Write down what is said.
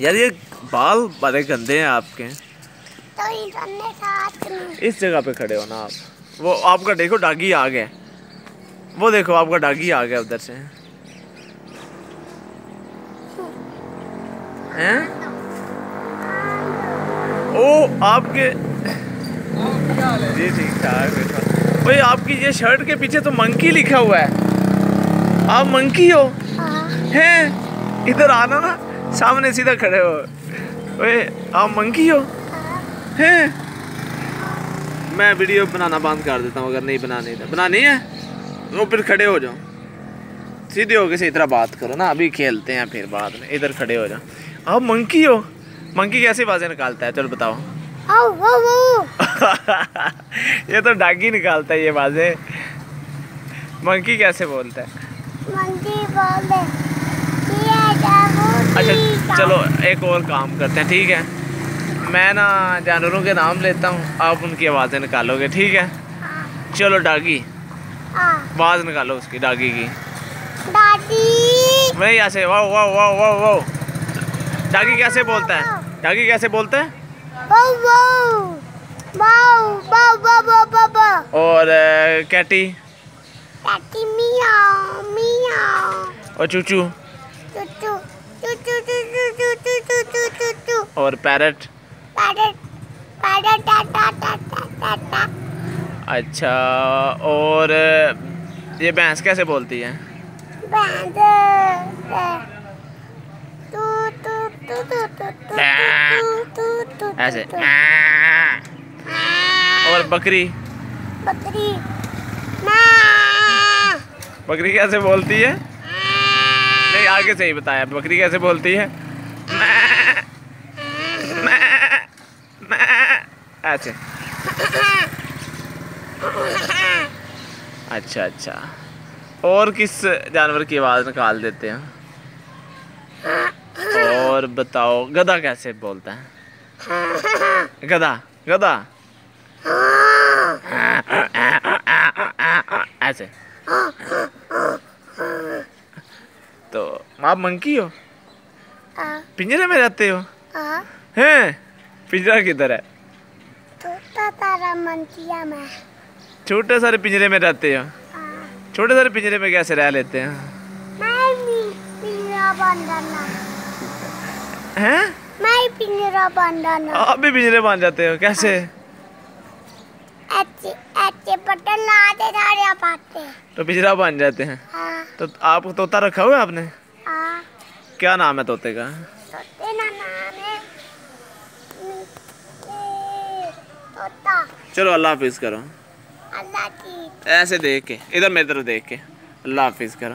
यार ये बाल बड़े गंदे हैं आपके। तो साथ इस जगह पे खड़े हो ना आप। वो आपका देखो डागी आ गया। वो देखो आपका डागी आ गया उधर से। हैं? ओ आपके जी ठीक ठाक भाई आपकी ये शर्ट के पीछे तो मंकी लिखा हुआ है। आप मंकी हो? हाँ। हैं? इधर आना ना। सामने सीधा खड़े हो। ओए आप मंकी हो? हैं? मैं वीडियो बनाना बंद कर देता हूँ अगर नहीं बनानी तो। बनानी है? तो फिर खड़े हो जाओ। सीधे होके से इधर बात करो ना अभी खेलते हैं फिर बाद में। इधर खड़े हो जाओ। आप मंकी हो? मंकी कैसे बाजें निकालता है? चलो बताओ। ओ वो वो ये तो डागी निकालता है ये बाजें मंकी कैसे बोलता है? मंकी बोले ये जागो अच्छा चलो एक और काम करते हैं ठीक है? मैं ना जानवरों के नाम लेता हूँ आप उनकी आवाज़ें निकालोगे ठीक है? चलो डागी। आवाज़ निकालो उसकी डागी की। दादी वही ऐसे wow wow wow wow wow. Doggy कैसे बोलता है? डागी कैसे बोलता है? और अ, कैटी मियाओ मियाओ। और चूचू? चुचू। और पैरट अच्छा और ये भैंस कैसे बोलती है? ऐसे और बकरी? बकरी। बकरी कैसे बोलती है? नहीं आगे से ही बताया बकरी कैसे बोलती है? ऐसे। अच्छा अच्छा। और किस जानवर की आवाज़ निकाल देते हैं? और बताओ, गधा कैसे बोलता है? गधा गधा। ऐसे। तो आप मंकी हो? आ पिंजरे में रहते हो? आ हैं? पिंजरा किधर है? तोता तारा मंचिया में। छोटे सारे पिंजरे में रहते हो? छोटे सारे पिंजरे में कैसे रह लेते हैं? हैं? मैं पिंजरा बंधना आप भी पिंजरे बाँध जाते हो कैसे? ऐसे ऐसे बटन लाते सारे पाते तो पिंजरा बाँध जाते हैं। हाँ। तो आप तोता रखा हुआ है आपने? आ, क्या नाम है तोते का? तोते ना नाम है तोता। चलो अल्लाह हाफिज़ करो। अल्लाह की। ऐसे देख के इधर मेरी तरफ़ देख के अल्लाह हाफिज़ करो।